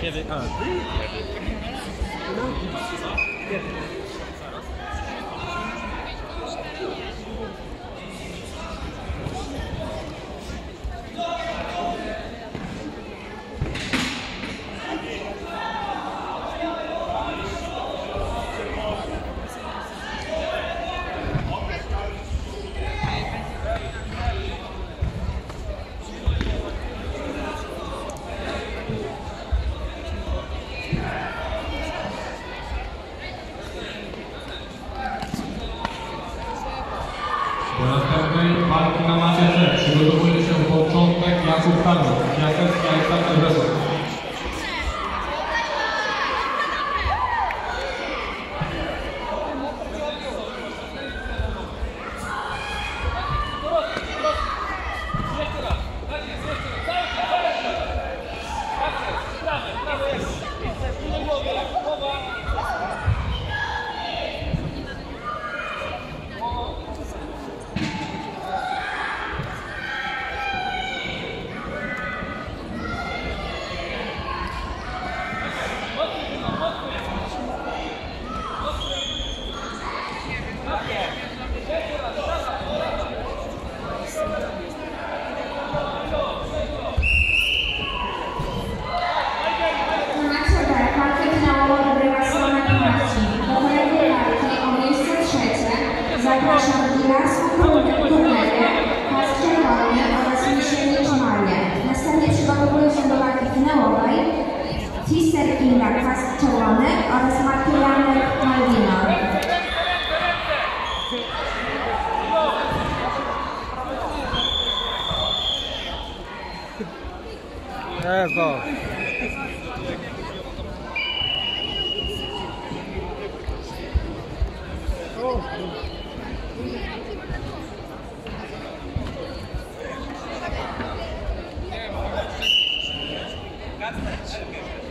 Pivot. Uh, pivot. Walki na macierze przygotowuje się początek Jakub Bresov. zapraszam Gilarstwo Turneje, Maskierowanie oraz Misienie Czmanie. Następnie przygotowują się do walki finałowej Tister Inga Kastrzelony oraz Martyjanek Malwina. Let's go. Oh, That's it.